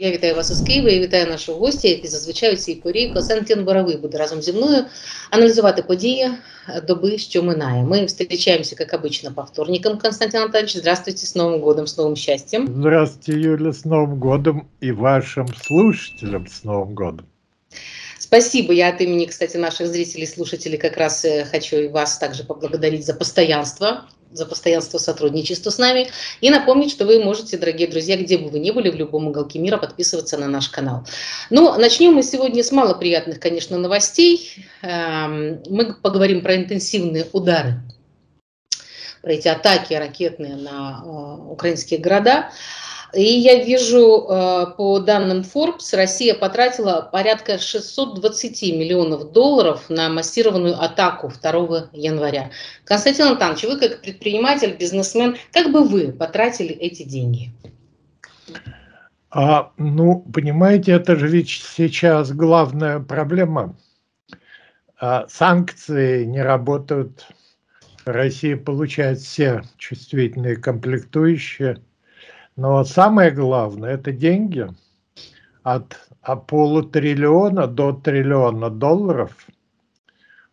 Я вітаю вас із Києва і вітаю наших гостя, які зазвичай у цій порі Костянтин Боровий буде разом зі мною аналізувати події доби, що минає. Мы встречаемся, как обычно, по вторникам. Константин Анатольевич, здравствуйте, с Новым годом, с новым счастьем. Здравствуйте, Юля, с Новым годом и вашим слушателям с Новым годом. Спасибо. Я от имени, кстати, наших зрителей и слушателей как раз э, хочу и вас также поблагодарить за постоянство за постоянство сотрудничества с нами. И напомнить, что вы можете, дорогие друзья, где бы вы ни были, в любом уголке мира, подписываться на наш канал. Ну, начнем мы сегодня с малоприятных, конечно, новостей. Эм, мы поговорим про интенсивные удары, про эти атаки ракетные на э, украинские города. И я вижу, э, по данным Forbes, Россия потратила порядка 620 миллионов долларов на массированную атаку 2 января. Константин Антонович, вы как предприниматель, бизнесмен, как бы вы потратили эти деньги? А, ну, понимаете, это же ведь сейчас главная проблема. А, санкции не работают. Россия получает все чувствительные комплектующие – но самое главное – это деньги. От, полутриллиона до триллиона долларов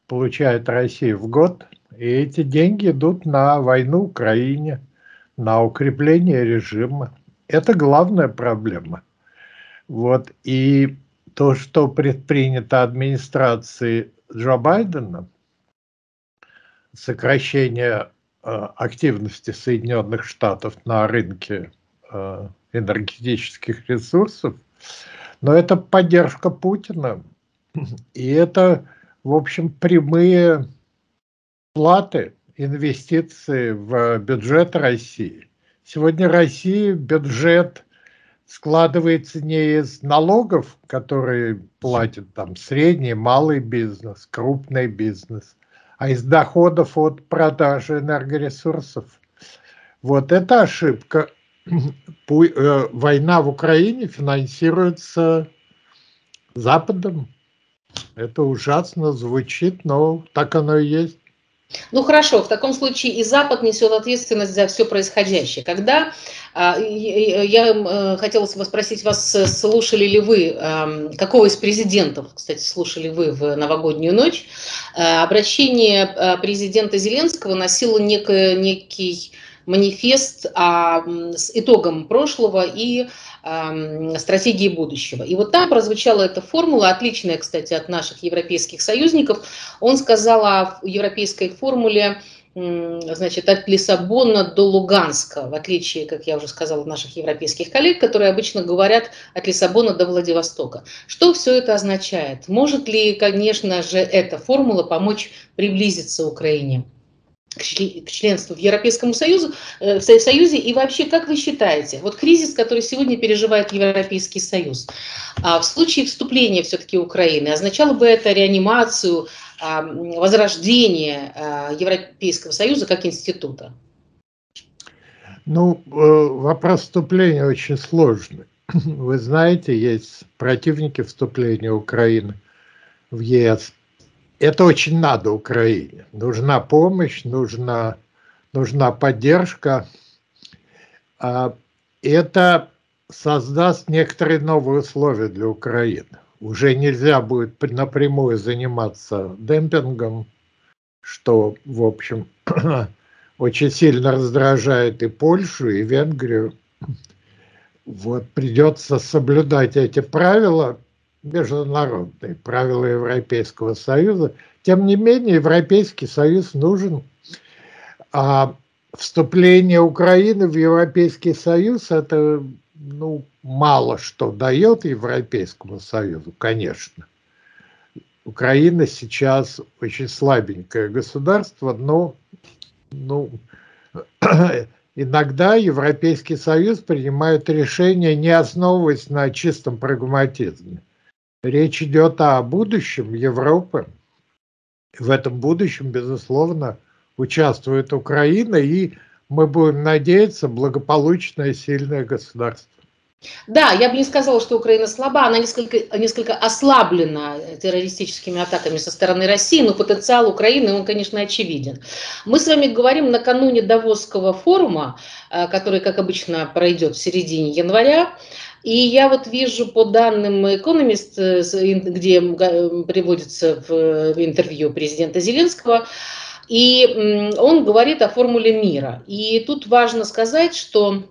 получает Россия в год. И эти деньги идут на войну в Украине, на укрепление режима. Это главная проблема. Вот. И то, что предпринято администрацией Джо Байдена, сокращение э, активности Соединенных Штатов на рынке энергетических ресурсов, но это поддержка Путина, и это, в общем, прямые платы, инвестиции в бюджет России. Сегодня России бюджет складывается не из налогов, которые платит там средний, малый бизнес, крупный бизнес, а из доходов от продажи энергоресурсов. Вот это ошибка. Э, война в Украине финансируется Западом. Это ужасно звучит, но так оно и есть. Ну хорошо, в таком случае и Запад несет ответственность за все происходящее. Когда а, я э, хотела спросить вас, слушали ли вы, какого из президентов, кстати, слушали вы в новогоднюю ночь, э, обращение президента Зеленского носило некий, некий манифест а, с итогом прошлого и а, стратегии будущего. И вот там прозвучала эта формула, отличная, кстати, от наших европейских союзников. Он сказал о европейской формуле значит, от Лиссабона до Луганска, в отличие, как я уже сказала, наших европейских коллег, которые обычно говорят от Лиссабона до Владивостока. Что все это означает? Может ли, конечно же, эта формула помочь приблизиться Украине? К членству в Европейском Союзу, э, в Союзе. И вообще, как вы считаете, вот кризис, который сегодня переживает Европейский Союз, а в случае вступления все-таки Украины, означало бы это реанимацию, а, возрождение а, Европейского Союза как института? Ну, э, вопрос вступления очень сложный. Вы знаете, есть противники вступления Украины в ЕС это очень надо Украине. Нужна помощь, нужна, нужна поддержка. А, это создаст некоторые новые условия для Украины. Уже нельзя будет напрямую заниматься демпингом, что, в общем, очень сильно раздражает и Польшу, и Венгрию. Вот придется соблюдать эти правила, международные правила Европейского Союза. Тем не менее, Европейский Союз нужен. А вступление Украины в Европейский Союз это ну, мало что дает Европейскому Союзу, конечно. Украина сейчас очень слабенькое государство, но ну, иногда Европейский Союз принимает решения, не основываясь на чистом прагматизме. Речь идет о будущем Европы. В этом будущем, безусловно, участвует Украина, и мы будем надеяться, благополучное, сильное государство. Да, я бы не сказала, что Украина слаба, она несколько, несколько ослаблена террористическими атаками со стороны России, но потенциал Украины, он, конечно, очевиден. Мы с вами говорим накануне Давосского форума, э, который, как обычно, пройдет в середине января. И я вот вижу по данным Economist, где приводится в интервью президента Зеленского, и он говорит о формуле мира. И тут важно сказать, что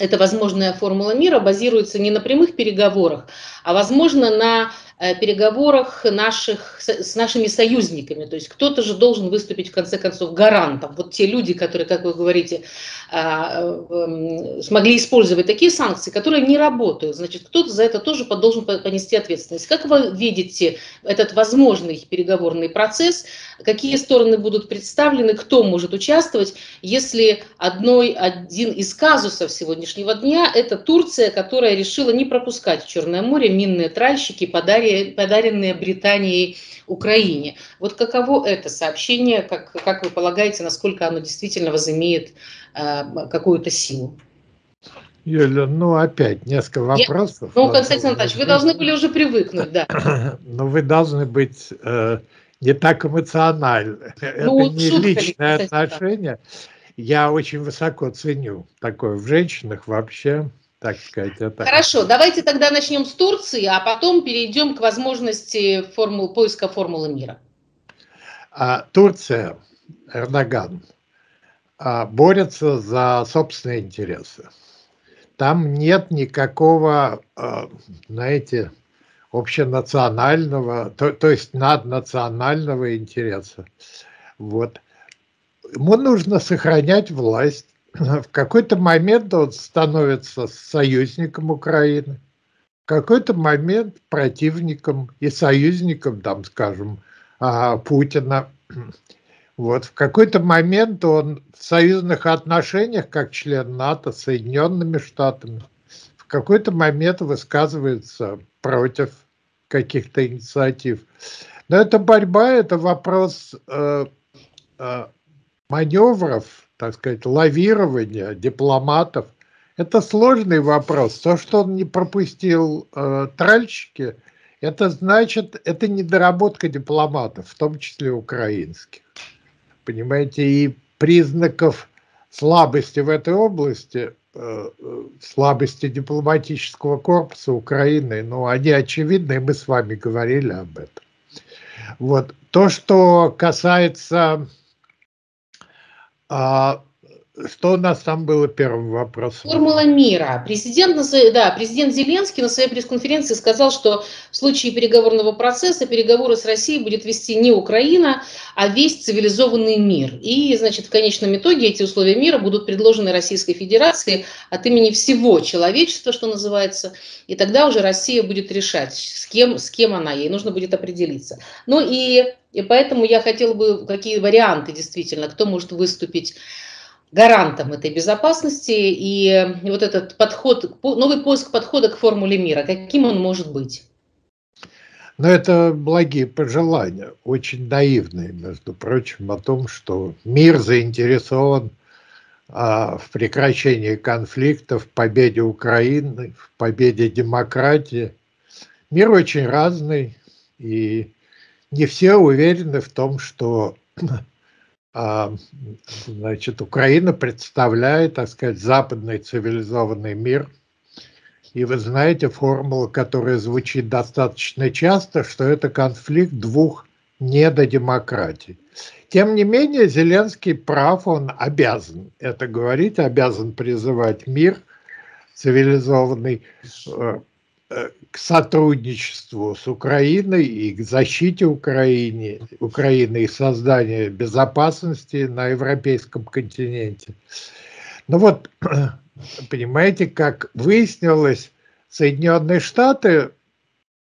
эта возможная формула мира базируется не на прямых переговорах, а, возможно, на Э, переговорах наших, с нашими союзниками. То есть кто-то же должен выступить, в конце концов, гарантом. Вот те люди, которые, как вы говорите, а, смогли использовать такие санкции, которые не работают, значит, кто-то за это тоже должен понести ответственность. Как вы видите этот возможный переговорный процесс? Какие стороны будут представлены? Кто может участвовать? Если одной, один из казусов сегодняшнего дня – это Турция, которая решила не пропускать в Черное море минные тральщики, подари подаренные Британией Украине. Вот каково это сообщение, как, как вы полагаете, насколько оно действительно возымеет э, какую-то силу? Юля, ну опять несколько вопросов. Я, ну, Константин Анатольевич, вы должны были уже привыкнуть, да. Но вы должны быть э, не так эмоциональны. Ну, это не личное отношение. Я очень высоко ценю такое в женщинах вообще так сказать. Это... Хорошо, давайте тогда начнем с Турции, а потом перейдем к возможности формул, поиска формулы мира. А, Турция, Эрдоган, а, борется за собственные интересы. Там нет никакого, а, знаете, общенационального, то, то есть наднационального интереса. Вот. Ему нужно сохранять власть в какой-то момент он становится союзником Украины, в какой-то момент противником и союзником, там, скажем, а, Путина. Вот, в какой-то момент он в союзных отношениях, как член НАТО, с Соединенными Штатами, в какой-то момент высказывается против каких-то инициатив. Но эта борьба, это вопрос э, э, маневров, так сказать, лавирования дипломатов. Это сложный вопрос. То, что он не пропустил э, тральщики, это значит, это недоработка дипломатов, в том числе украинских. Понимаете, и признаков слабости в этой области, э, э слабости дипломатического корпуса Украины, ну, они очевидны, и мы с вами говорили об этом. Вот. То, что касается а что у нас там было первым вопросом? Формула мира. Президент, да, президент Зеленский на своей пресс-конференции сказал, что в случае переговорного процесса переговоры с Россией будет вести не Украина, а весь цивилизованный мир. И, значит, в конечном итоге эти условия мира будут предложены Российской Федерации от имени всего человечества, что называется. И тогда уже Россия будет решать, с кем, с кем она, ей нужно будет определиться. Ну и, и поэтому я хотела бы, какие варианты действительно, кто может выступить гарантом этой безопасности. И вот этот подход, новый поиск подхода к формуле мира, каким он может быть? Но это благие пожелания, очень наивные, между прочим, о том, что мир заинтересован а, в прекращении конфликтов, в победе Украины, в победе демократии. Мир очень разный, и не все уверены в том, что а, значит, Украина представляет, так сказать, западный цивилизованный мир. И вы знаете формулу, которая звучит достаточно часто, что это конфликт двух недодемократий. Тем не менее, Зеленский прав, он обязан это говорить, обязан призывать мир цивилизованный э, к сотрудничеству с Украиной и к защите Украины, Украины и созданию безопасности на европейском континенте. Ну вот, понимаете, как выяснилось, Соединенные Штаты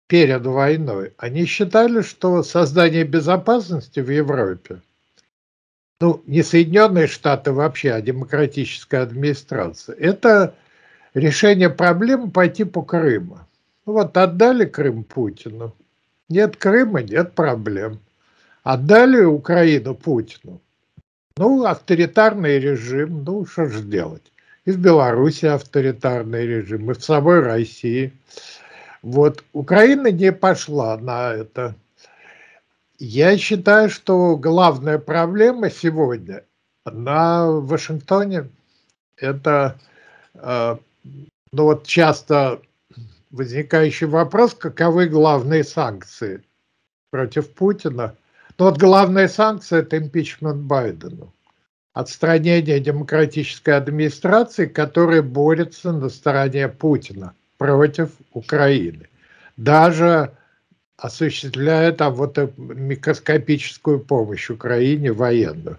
перед войной, они считали, что создание безопасности в Европе, ну, не Соединенные Штаты вообще, а демократическая администрация, это решение проблемы по типу Крыма. Вот отдали Крым Путину. Нет Крыма, нет проблем. Отдали Украину Путину. Ну, авторитарный режим, ну, что же делать? И в Беларуси авторитарный режим, и в самой России. Вот, Украина не пошла на это. Я считаю, что главная проблема сегодня на Вашингтоне, это, э, ну вот часто возникающий вопрос, каковы главные санкции против Путина. Но вот главная санкция – это импичмент Байдену. Отстранение демократической администрации, которая борется на стороне Путина против Украины. Даже осуществляя там вот микроскопическую помощь Украине военную.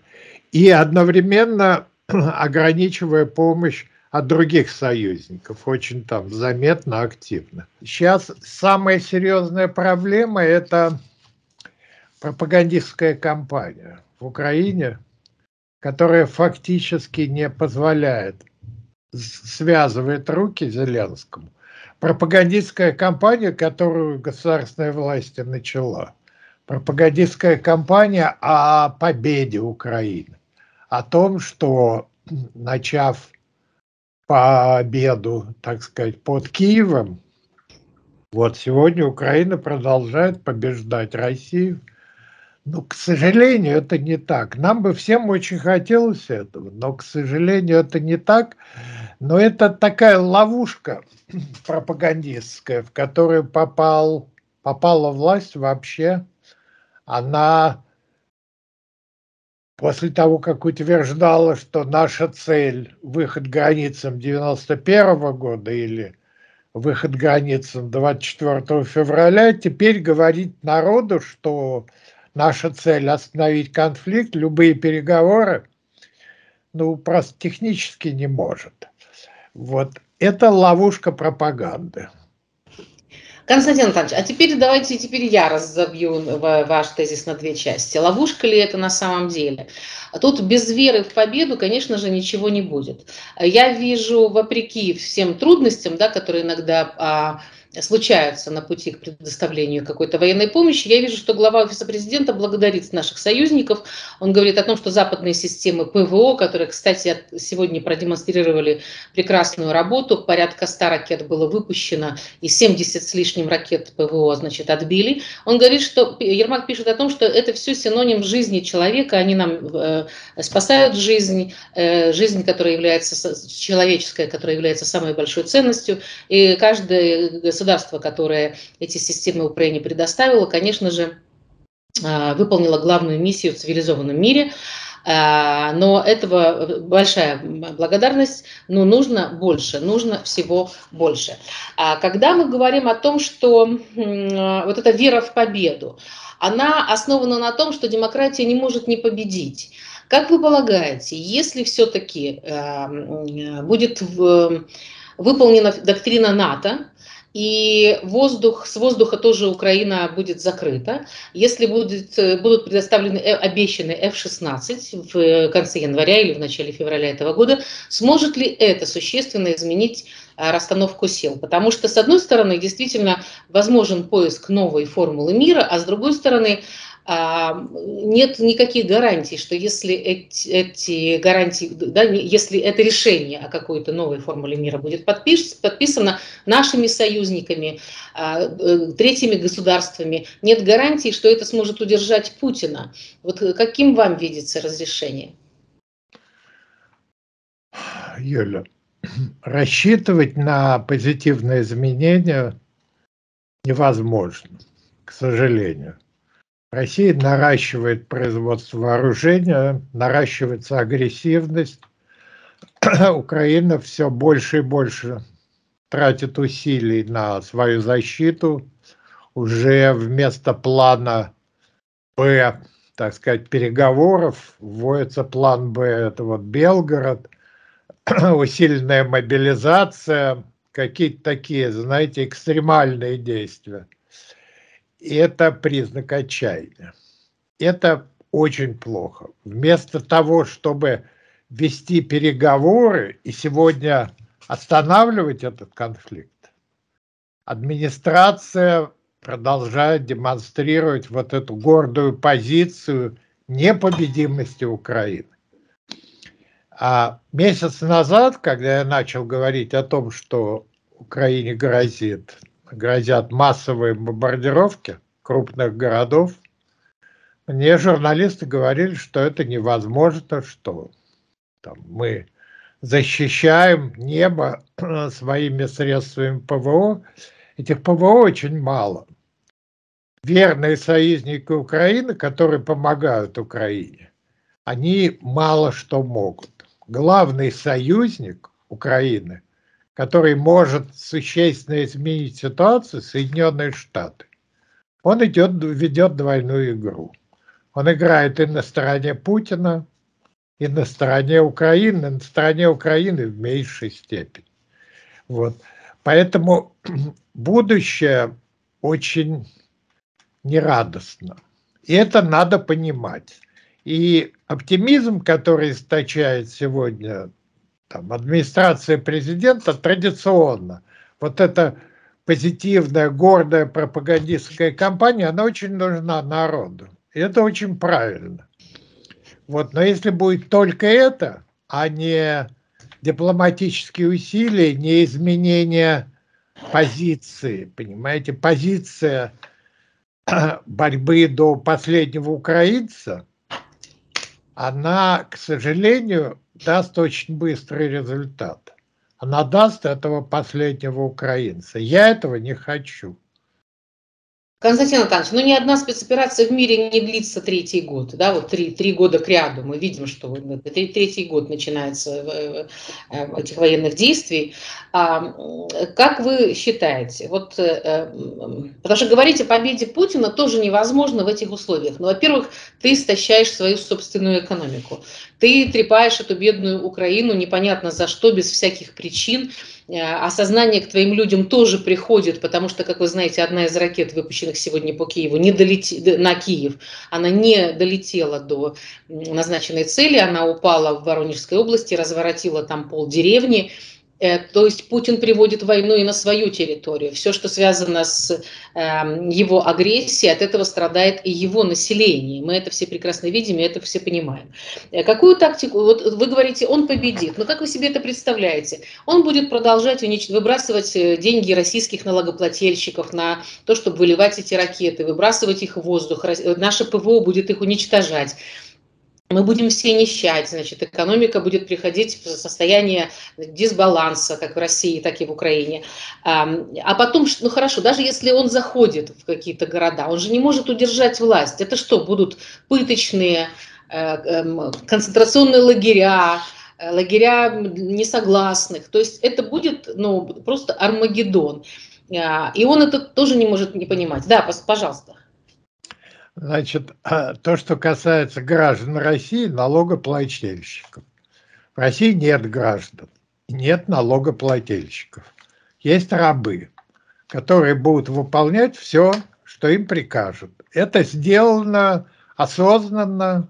И одновременно ограничивая помощь от других союзников, очень там заметно, активно. Сейчас самая серьезная проблема – это пропагандистская кампания в Украине, которая фактически не позволяет, связывает руки Зеленскому. Пропагандистская кампания, которую государственная власть начала. Пропагандистская кампания о победе Украины. О том, что начав победу, так сказать, под Киевом, вот сегодня Украина продолжает побеждать Россию. Но, к сожалению, это не так. Нам бы всем очень хотелось этого, но, к сожалению, это не так. Но это такая ловушка пропагандистская, в которую попал, попала власть вообще. Она после того, как утверждала, что наша цель – выход границам 91 года или выход границам 24 февраля, теперь говорит народу, что наша цель – остановить конфликт, любые переговоры, ну, просто технически не может. Вот это ловушка пропаганды. Константин Анатольевич, а теперь давайте теперь я разобью ваш тезис на две части. Ловушка ли это на самом деле? Тут без веры в победу, конечно же, ничего не будет. Я вижу, вопреки всем трудностям, да, которые иногда а, случаются на пути к предоставлению какой-то военной помощи, я вижу, что глава Офиса президента благодарит наших союзников. Он говорит о том, что западные системы ПВО, которые, кстати, сегодня продемонстрировали прекрасную работу, порядка 100 ракет было выпущено и 70 с лишним ракет ПВО, значит, отбили. Он говорит, что Ермак пишет о том, что это все синоним жизни человека, они нам э, спасают жизнь, э, жизнь, которая является человеческая, которая является самой большой ценностью, и каждое государство, которое эти системы Украине предоставило, конечно же, а, выполнило главную миссию в цивилизованном мире. А, но этого большая благодарность, но нужно больше, нужно всего больше. А когда мы говорим о том, что вот эта вера в победу, она основана на том, что демократия не может не победить. Как вы полагаете, если все-таки будет выполнена доктрина НАТО, и воздух, с воздуха тоже Украина будет закрыта. Если будет, э, будут предоставлены э, обещанные F-16 в конце января или в начале февраля этого года, сможет ли это существенно изменить э, расстановку сил? Потому что, с одной стороны, действительно возможен поиск новой формулы мира, а с другой стороны, нет никаких гарантий, что если эти, эти гарантии, да, если это решение о какой-то новой формуле мира будет подпис, подписано нашими союзниками, а, э, третьими государствами, нет гарантий, что это сможет удержать Путина. Вот каким вам видится разрешение? Юля, рассчитывать на позитивные изменения невозможно, к сожалению. Россия наращивает производство вооружения, наращивается агрессивность. Украина все больше и больше тратит усилий на свою защиту. Уже вместо плана Б, так сказать, переговоров вводится план Б, это вот Белгород, усиленная мобилизация, какие-то такие, знаете, экстремальные действия это признак отчаяния. Это очень плохо. Вместо того, чтобы вести переговоры и сегодня останавливать этот конфликт, администрация продолжает демонстрировать вот эту гордую позицию непобедимости Украины. А месяц назад, когда я начал говорить о том, что Украине грозит грозят массовые бомбардировки крупных городов, мне журналисты говорили, что это невозможно, что там, мы защищаем небо своими средствами ПВО. Этих ПВО очень мало. Верные союзники Украины, которые помогают Украине, они мало что могут. Главный союзник Украины, который может существенно изменить ситуацию, Соединенные Штаты. Он идет, ведет двойную игру. Он играет и на стороне Путина, и на стороне Украины, на стороне Украины в меньшей степени. Вот. Поэтому будущее очень нерадостно. И это надо понимать. И оптимизм, который источает сегодня там, администрация президента, традиционно, вот эта позитивная, гордая пропагандистская кампания, она очень нужна народу. И это очень правильно. Вот, но если будет только это, а не дипломатические усилия, не изменение позиции, понимаете, позиция борьбы до последнего украинца, она, к сожалению, даст очень быстрый результат. Она даст этого последнего украинца. Я этого не хочу. Константин Натанович, ну ни одна спецоперация в мире не длится третий год, да, вот три, три года к ряду. Мы видим, что третий год начинается э, э, этих военных действий. А, как вы считаете, вот, э, потому что говорить о победе Путина тоже невозможно в этих условиях. Ну, во-первых, ты истощаешь свою собственную экономику, ты трепаешь эту бедную Украину непонятно за что, без всяких причин, Э, осознание к твоим людям тоже приходит, потому что, как вы знаете, одна из ракет, выпущенных сегодня по Киеву, не долет... на Киев, она не долетела до назначенной цели, она упала в Воронежской области, разворотила там пол деревни, Э, то есть Путин приводит войну и на свою территорию. Все, что связано с э, его агрессией, от этого страдает и его население. Мы это все прекрасно видим и это все понимаем. Э, какую тактику, вот вы говорите, он победит, но как вы себе это представляете? Он будет продолжать унич... выбрасывать э, деньги российских налогоплательщиков на то, чтобы выливать эти ракеты, выбрасывать их в воздух, наше ПВО будет их уничтожать мы будем все нищать, значит, экономика будет приходить в состояние дисбаланса, как в России, так и в Украине. А потом, ну хорошо, даже если он заходит в какие-то города, он же не может удержать власть. Это что, будут пыточные, э, эм, концентрационные лагеря, э, лагеря несогласных. То есть это будет ну, просто Армагеддон. А, и он это тоже не может не понимать. Да, пожалуйста. Значит, то, что касается граждан России, налогоплательщиков. В России нет граждан, нет налогоплательщиков. Есть рабы, которые будут выполнять все, что им прикажут. Это сделано осознанно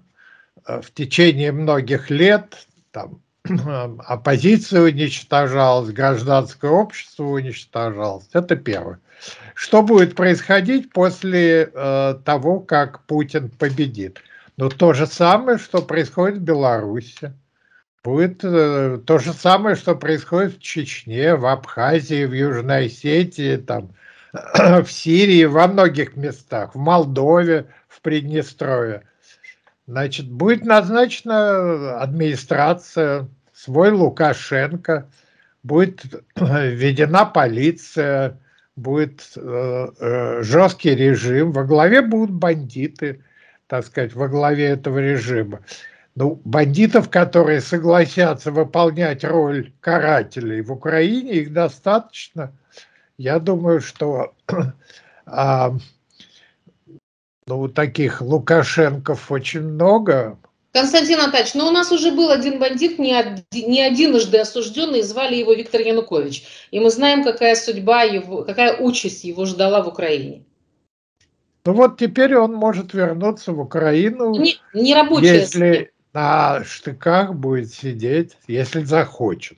э, в течение многих лет. Там, оппозиция уничтожалась, гражданское общество уничтожалось. Это первое. Что будет происходить после э, того, как Путин победит? Ну, то же самое, что происходит в Беларуси. Будет э, то же самое, что происходит в Чечне, в Абхазии, в Южной Осетии, там, в Сирии, во многих местах, в Молдове, в Приднестровье. Значит, будет назначена администрация, свой Лукашенко, будет введена полиция, будет э, э, жесткий режим, во главе будут бандиты, так сказать, во главе этого режима. Ну, бандитов, которые согласятся выполнять роль карателей в Украине, их достаточно. Я думаю, что а, ну, таких Лукашенков очень много, Константин Анатольевич, ну у нас уже был один бандит, не, один, не единожды осужденный, звали его Виктор Янукович. И мы знаем, какая судьба его, какая участь его ждала в Украине. Ну вот теперь он может вернуться в Украину, не, не рабочая если на штыках будет сидеть, если захочет.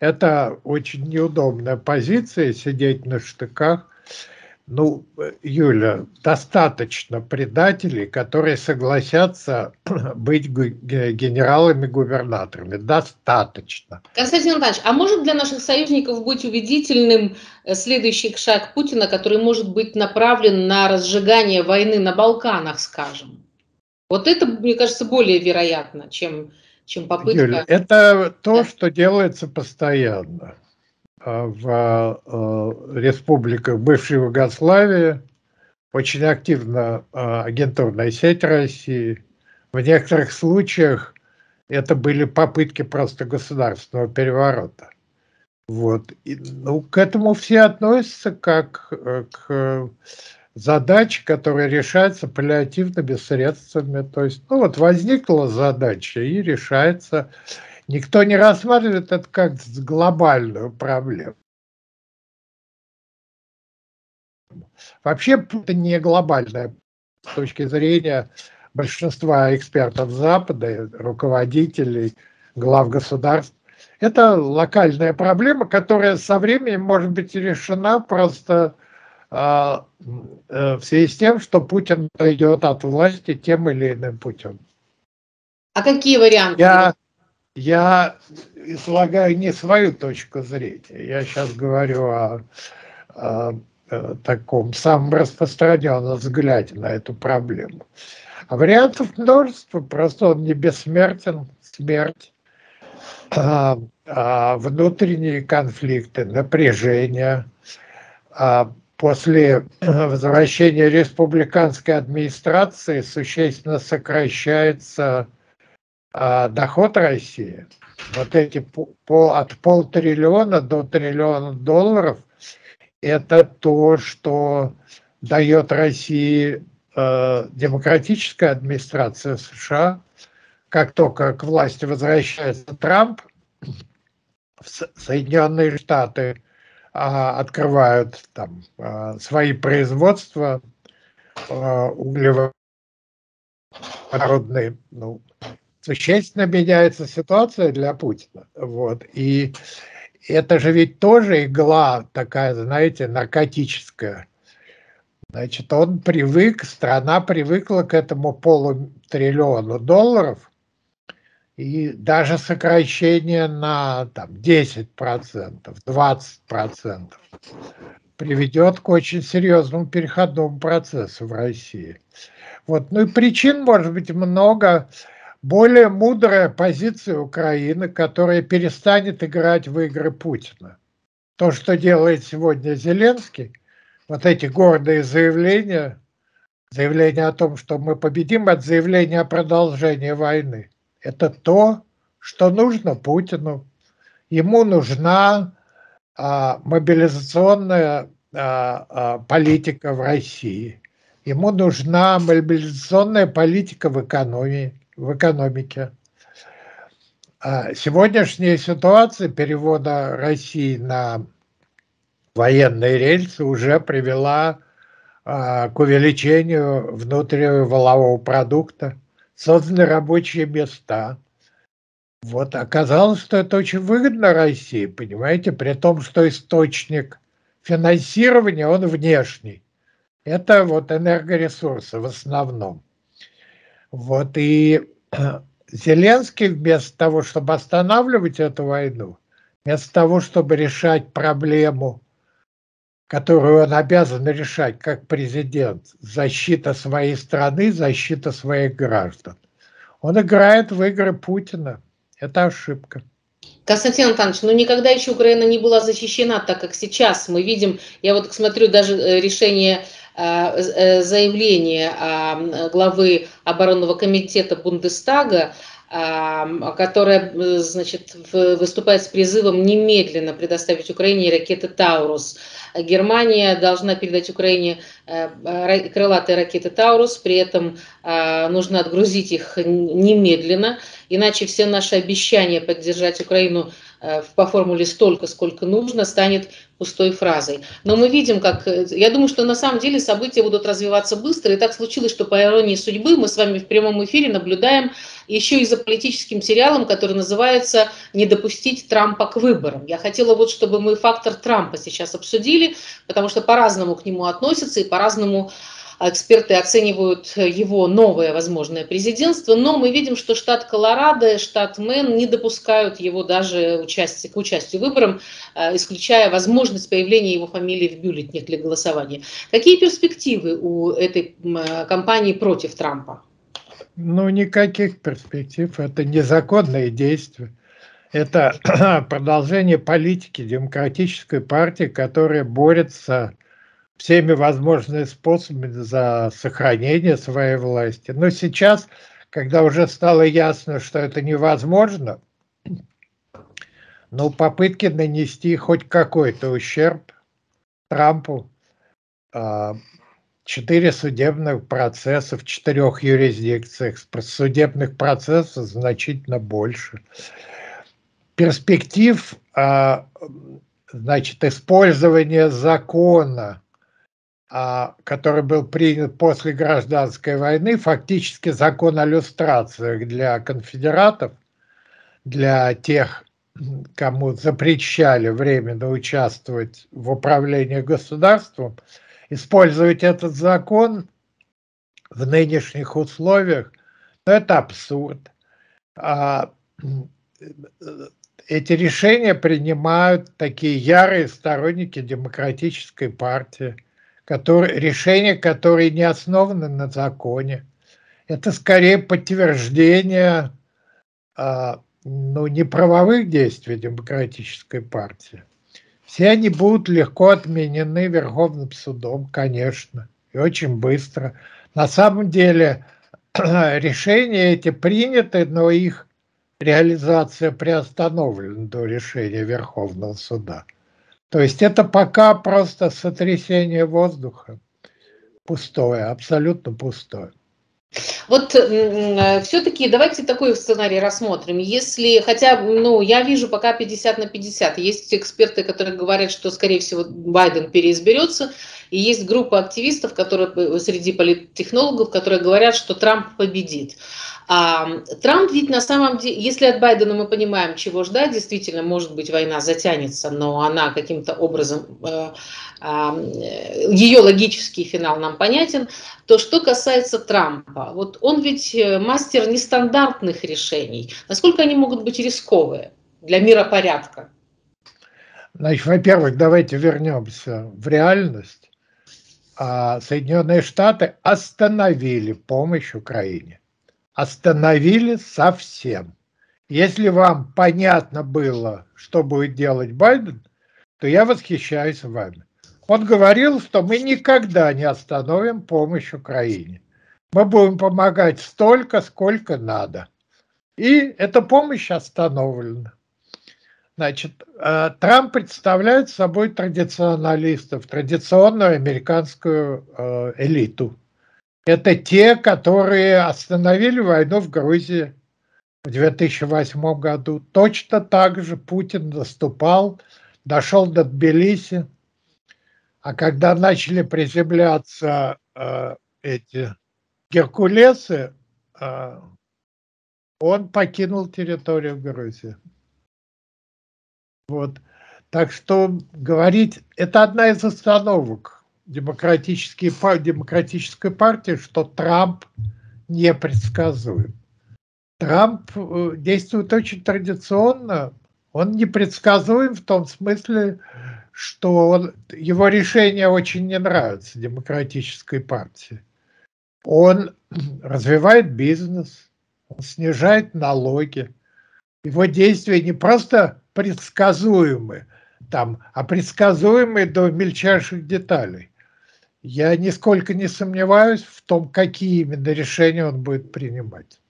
Это очень неудобная позиция, сидеть на штыках. Ну, Юля, достаточно предателей, которые согласятся быть генералами-губернаторами. Достаточно. Константин Иванович, а может для наших союзников быть убедительным э, следующий шаг Путина, который может быть направлен на разжигание войны на Балканах, скажем? Вот это, мне кажется, более вероятно, чем, чем попытка... Юля, это то, что делается постоянно. В республиках бывшей Югославии, очень активна агентурная сеть России. В некоторых случаях это были попытки просто государственного переворота. Вот. И, ну, к этому все относятся как э, к задаче, которая решается паллиативными средствами. То есть, ну вот возникла задача и решается. Никто не рассматривает это как глобальную проблему. Вообще это не глобальная с точки зрения большинства экспертов Запада, руководителей, глав государств. Это локальная проблема, которая со временем может быть решена просто э, э, в связи с тем, что Путин идет от власти тем или иным путем. А какие варианты? Я, я излагаю не свою точку зрения. Я сейчас говорю о, о, о таком самом распространенном взгляде на эту проблему. А вариантов множество, просто он не бессмертен, смерть, а, а, внутренние конфликты, напряжение. А после возвращения республиканской администрации существенно сокращается а, доход России. Вот эти по, от полтриллиона до триллиона долларов – это то, что дает России Э, демократическая администрация США, как только к власти возвращается Трамп, Соединенные Штаты а, открывают там а, свои производства а, углеводородные. Ну, существенно меняется ситуация для Путина. Вот. И это же ведь тоже игла такая, знаете, наркотическая Значит, он привык, страна привыкла к этому полутриллиону долларов, и даже сокращение на там, 10%, 20% приведет к очень серьезному переходному процессу в России. Вот. Ну и причин может быть много. Более мудрая позиция Украины, которая перестанет играть в игры Путина. То, что делает сегодня Зеленский, вот эти гордые заявления, заявление о том, что мы победим, от заявления о продолжении войны. Это то, что нужно Путину. Ему нужна а, мобилизационная а, а, политика в России. Ему нужна мобилизационная политика в экономии, в экономике. А сегодняшняя ситуация перевода России на военные рельсы уже привела а, к увеличению внутреннего валового продукта, созданы рабочие места. Вот оказалось, что это очень выгодно России, понимаете, при том, что источник финансирования, он внешний. Это вот энергоресурсы в основном. Вот и Зеленский вместо того, чтобы останавливать эту войну, вместо того, чтобы решать проблему которую он обязан решать как президент, защита своей страны, защита своих граждан. Он играет в игры Путина. Это ошибка. Константин Антонович, ну никогда еще Украина не была защищена, так как сейчас мы видим, я вот смотрю даже э, решение э, э, заявление главы оборонного комитета Бундестага которая значит, выступает с призывом немедленно предоставить Украине ракеты «Таурус». Германия должна передать Украине э, крылатые ракеты «Таурус», при этом э, нужно отгрузить их немедленно, иначе все наши обещания поддержать Украину э, по формуле столько, сколько нужно, станет пустой фразой. Но мы видим, как... Я думаю, что на самом деле события будут развиваться быстро, и так случилось, что по иронии судьбы мы с вами в прямом эфире наблюдаем еще и за политическим сериалом, который называется «Не допустить Трампа к выборам». Я хотела вот, чтобы мы фактор Трампа сейчас обсудили, потому что по-разному к нему относятся и по-разному эксперты оценивают его новое возможное президентство, но мы видим, что штат Колорадо, штат Мэн не допускают его даже участие, к участию выборам, э, исключая возможность появления его фамилии в бюллетнях для голосования. Какие перспективы у этой э, кампании против Трампа? Ну, никаких перспектив. Это незаконные действия. Это продолжение политики демократической партии, которая борется всеми возможными способами за сохранение своей власти. Но сейчас, когда уже стало ясно, что это невозможно, ну, попытки нанести хоть какой-то ущерб Трампу, а, четыре судебных процесса в четырех юрисдикциях, судебных процессов значительно больше. Перспектив, а, значит, использования закона который был принят после гражданской войны, фактически закон о люстрациях для конфедератов, для тех, кому запрещали временно участвовать в управлении государством, использовать этот закон в нынешних условиях, ну, это абсурд. А, эти решения принимают такие ярые сторонники демократической партии – которые, решения, которые не основаны на законе. Это скорее подтверждение а, ну, неправовых действий демократической партии. Все они будут легко отменены Верховным судом, конечно, и очень быстро. На самом деле решения эти приняты, но их реализация приостановлена до решения Верховного суда. То есть это пока просто сотрясение воздуха. Пустое, абсолютно пустое. Вот э, все-таки давайте такой сценарий рассмотрим. Если, хотя, ну, я вижу пока 50 на 50. Есть эксперты, которые говорят, что, скорее всего, Байден переизберется, и есть группа активистов, которые э, среди политтехнологов, которые говорят, что Трамп победит. А, Трамп ведь на самом деле, если от Байдена мы понимаем, чего ждать, действительно, может быть, война затянется, но она каким-то образом, э, э, ее логический финал нам понятен, то что касается Трампа, вот он ведь э, мастер нестандартных решений. Насколько они могут быть рисковые для миропорядка? Значит, во-первых, давайте вернемся в реальность. А Соединенные Штаты остановили помощь Украине остановили совсем. Если вам понятно было, что будет делать Байден, то я восхищаюсь вами. Он говорил, что мы никогда не остановим помощь Украине. Мы будем помогать столько, сколько надо. И эта помощь остановлена. Значит, э, Трамп представляет собой традиционалистов, традиционную американскую э, элиту. Это те, которые остановили войну в Грузии в 2008 году. Точно так же Путин наступал, дошел до Тбилиси. А когда начали приземляться э, эти Геркулесы, э, он покинул территорию Грузии. Вот. Так что говорить, это одна из остановок демократические, демократической партии, что Трамп непредсказуем. Трамп э, действует очень традиционно, он непредсказуем в том смысле, что он, его решения очень не нравятся демократической партии. Он развивает бизнес, он снижает налоги. Его действия не просто предсказуемы, там, а предсказуемы до мельчайших деталей. Я нисколько не сомневаюсь в том, какие именно решения он будет принимать.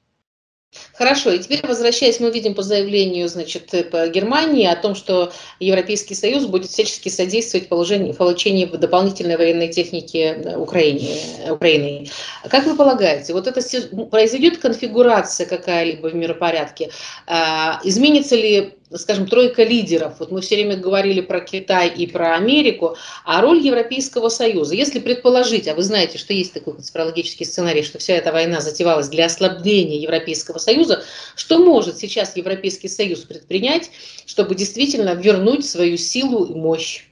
Хорошо, и теперь возвращаясь, мы видим по заявлению значит, э, по Германии о том, что Европейский Союз будет всячески содействовать получению, получению дополнительной военной техники э, Украине, Украины. Как вы полагаете, вот это произойдет конфигурация какая-либо в миропорядке? А, изменится ли скажем, тройка лидеров. Вот мы все время говорили про Китай и про Америку, а роль Европейского Союза. Если предположить, а вы знаете, что есть такой конспирологический сценарий, что вся эта война затевалась для ослабления Европейского Союза, что может сейчас Европейский Союз предпринять, чтобы действительно вернуть свою силу и мощь?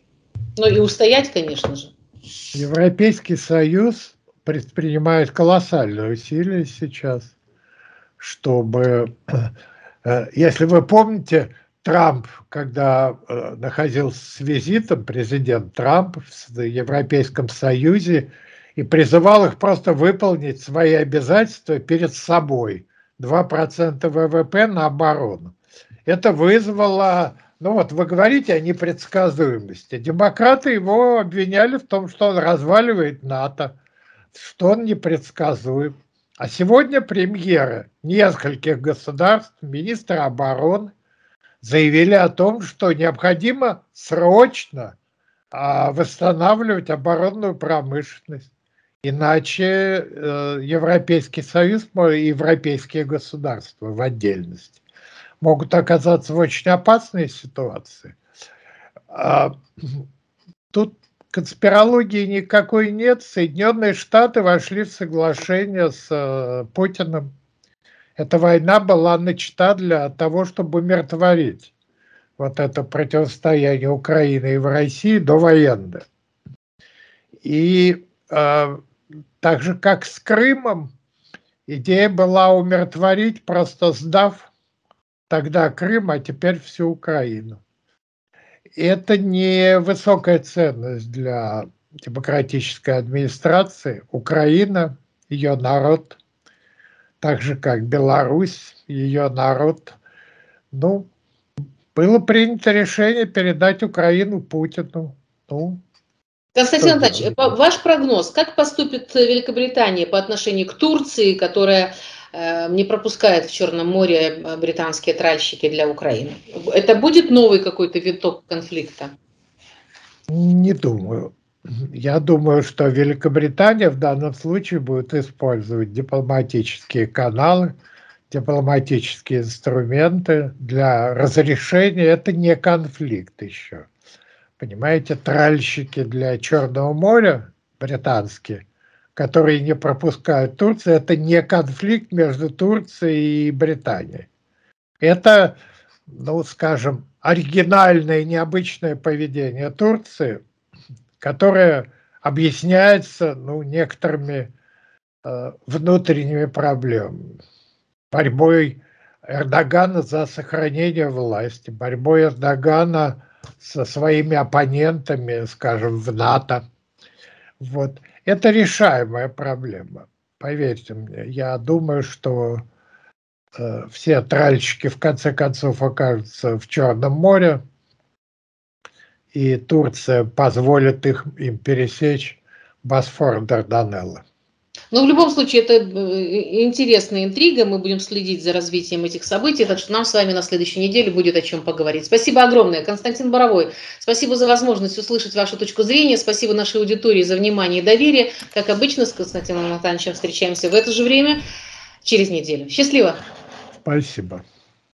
Ну и устоять, конечно же. Европейский Союз предпринимает колоссальные усилия сейчас, чтобы, э, если вы помните, Трамп, когда э, находился с визитом, президент Трамп в Европейском Союзе, и призывал их просто выполнить свои обязательства перед собой. 2% ВВП на оборону. это вызвало, ну вот вы говорите о непредсказуемости. Демократы его обвиняли в том, что он разваливает НАТО, что он непредсказуем. А сегодня премьеры нескольких государств, министры обороны, заявили о том, что необходимо срочно а, восстанавливать оборонную промышленность. Иначе э, Европейский Союз и европейские государства в отдельности могут оказаться в очень опасной ситуации. А, тут конспирологии никакой нет. Соединенные Штаты вошли в соглашение с э, Путиным. Эта война была начата для того, чтобы умиротворить вот это противостояние Украины и в России до военное. И э, так же, как с Крымом, идея была умиротворить, просто сдав тогда Крым, а теперь всю Украину. И это не высокая ценность для демократической администрации. Украина, ее народ, так же как Беларусь, ее народ, ну, было принято решение передать Украину Путину. Ну, Константин Анатольевич, ваш прогноз, как поступит Великобритания по отношению к Турции, которая э, не пропускает в Черном море э, британские тральщики для Украины? Это будет новый какой-то виток конфликта? Не думаю. Я думаю, что Великобритания в данном случае будет использовать дипломатические каналы, дипломатические инструменты для разрешения. Это не конфликт еще понимаете, тральщики для Черного моря британские, которые не пропускают Турцию, это не конфликт между Турцией и Британией. Это, ну, скажем, оригинальное, необычное поведение Турции, которое объясняется, ну, некоторыми э, внутренними проблемами. Борьбой Эрдогана за сохранение власти, борьбой Эрдогана со своими оппонентами, скажем, в НАТО. Вот. Это решаемая проблема. Поверьте мне, я думаю, что э, все тральщики в конце концов окажутся в Черном море, и Турция позволит их, им пересечь Босфор Дарданеллы. Но в любом случае это э, интересная интрига, мы будем следить за развитием этих событий, так что нам с вами на следующей неделе будет о чем поговорить. Спасибо огромное, Константин Боровой. Спасибо за возможность услышать вашу точку зрения, спасибо нашей аудитории за внимание и доверие. Как обычно, с Константином Анатольевичем встречаемся в это же время через неделю. Счастливо! Спасибо.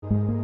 thank you